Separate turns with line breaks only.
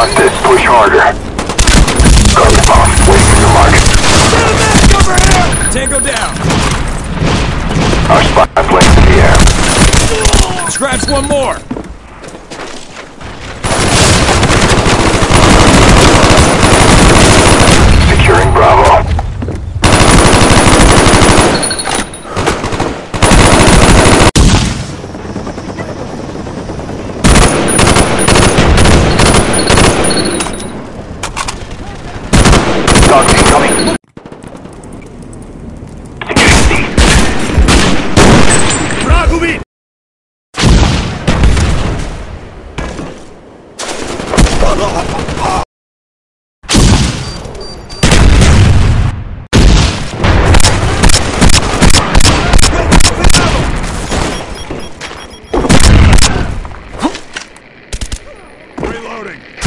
got this. Push harder. Garbage bomb. Wait for your mark.
Tango down.
Our spy plane in the air.
Scratch one more. Reloading.